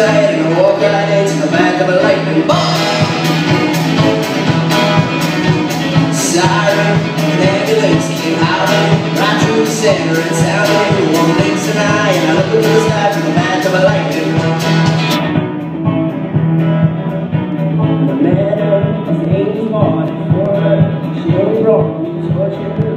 and I walk right into the back of a lightning bolt. Siren, ambulance came out right through the center and sounded warnings and tonight. and I looked into the sky from the back of a lightning bolt. The man of the angel born, she only brought me torture.